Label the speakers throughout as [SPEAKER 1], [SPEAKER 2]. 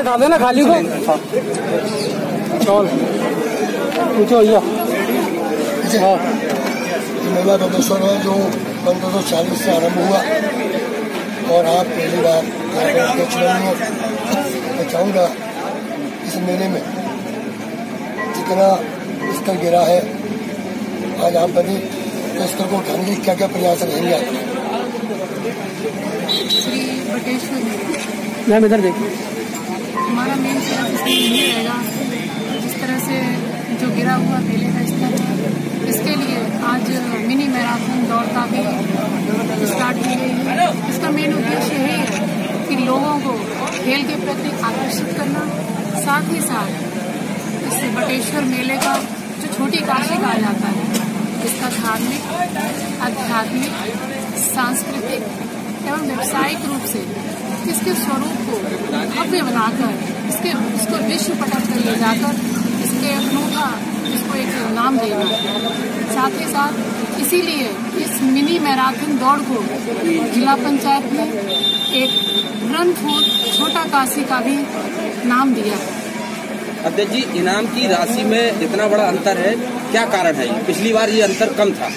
[SPEAKER 1] हटा देना खाली को चल पूछो भैया हाँ
[SPEAKER 2] मेला जो पंद्रह सौ चालीस से आरंभ हुआ और आप पहली बार हैं मैं चाहूँगा इस मेले में। जितना स्तर गिरा है आज आप बने तो स्तर को उठाने के क्या क्या प्रयास रहेंगे
[SPEAKER 1] मैम इधर देखिए।
[SPEAKER 3] हमारा मेन प्रयास इसमें यही रहेगा। जिस तरह से जो गिरा हुआ मेले का स्तर है इसके लिए आज मिनी मैराथन दौड़ का भी स्टार्ट की गई है इसका मेन उद्देश्य यही है कि लोगों को खेल के प्रति आकर्षित करना साथ ही साथ इस बटेश्वर मेले का जो छोटी काशी कहा जाता है, इसका धार्मिक, आध्यात्मिक, सांस्कृतिक एवं व्यावसायिक रूप से इसके स्वरूप को भव्य बनाकर, इसके, इसको विश्व पटक पर ले जाकर, इसके अनूठा इसको एक नाम देना है। साथ ही साथ इसीलिए इस मिनी मैराथन दौड़ को जिला पंचायत ने एक रन फ़ूड छोटा काशी का भी नाम दिया है।
[SPEAKER 4] अध्यक्ष जी इनाम की राशि में इतना बड़ा अंतर है क्या कारण है? पिछली बार ये अंतर कम था।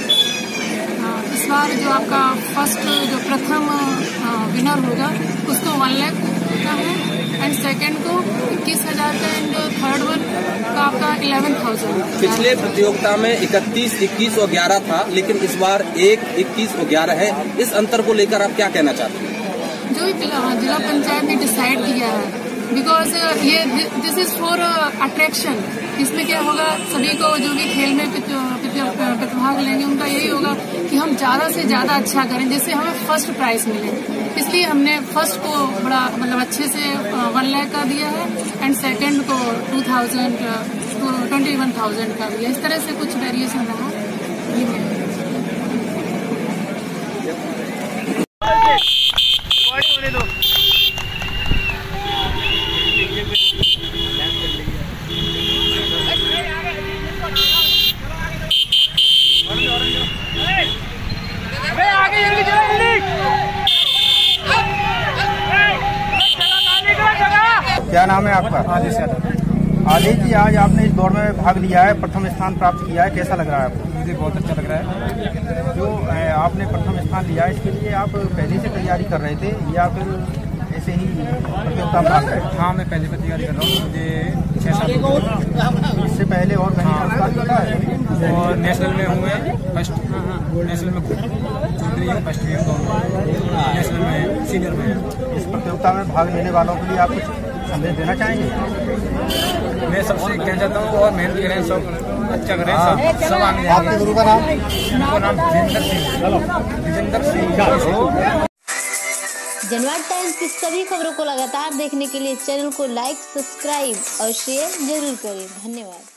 [SPEAKER 3] इस बार जो आपका फ़र्स्ट जो प्रथम विनर होगा उसको वन लैख का है। सेकंड को इक्कीस हज़ार का एंड थर्ड वन का आपका इलेवन थाउज़ेंड
[SPEAKER 4] पिछले प्रतियोगिता में 31, 21 और 11 था लेकिन इस बार एक 21 और 11 है। इस अंतर को लेकर आप क्या कहना चाहते हैं?
[SPEAKER 3] जो जिला पंचायत ने डिसाइड किया है बिकॉज़ ये दिस इज़ फॉर अट्रैक्शन इसमें क्या होगा सभी को जो भी खेल में प्रति- प्रति- प्रतिभाग लेंगे उनका यही होगा कि हम ज़्यादा से ज़्यादा अच्छा करें, जिससे हमें फ़र्स्ट प्राइज मिले। इसलिए हमने फ़र्स्ट को बड़ा मतलब अच्छे से वन लैख का दिया है एंड सेकेंड को two thousand twenty one thousand का दिया इस तरह से कुछ वेरिएशन रहा।
[SPEAKER 5] क्या नाम है आपका? आदिश आदिश जी आज आपने इस दौड़ में भाग लिया है प्रथम स्थान प्राप्त किया है कैसा लग रहा है आपको?
[SPEAKER 6] मुझे बहुत अच्छा लग रहा है।
[SPEAKER 5] जो आपने प्रथम स्थान लिया है इसके लिए आप पहले से तैयारी कर रहे थे या फिर ऐसे ही प्रतियोगिता में भाग गए
[SPEAKER 6] हाँ मैं पहले से तैयारी कर रहा हूँ मुझे छः साल
[SPEAKER 5] इससे पहले और कहीं है?
[SPEAKER 6] और नेशनल में हुए फ़र्स्ट। नेशनल में चौधरी हूँ फ़र्स्ट भी हूँ नेशनल में सीनियर में।
[SPEAKER 5] इस प्रतियोगिता में भाग लेने वालों के लिए आप कुछ संदेश देना चाहेंगे?
[SPEAKER 6] मैं सबसे कहना चाहता हूँ और मेहनत करें सब अच्छा करें सब सब आगे
[SPEAKER 5] आपके
[SPEAKER 6] जाएँगे
[SPEAKER 5] गुरु का नाम?
[SPEAKER 6] उनका नाम विजेंद्र सिंह। विजेंद्र सिंह।
[SPEAKER 7] जनवाद टाइम्स की सभी खबरों को लगातार देखने के लिए चैनल को लाइक सब्सक्राइब और शेयर ज़रूर करें। धन्यवाद।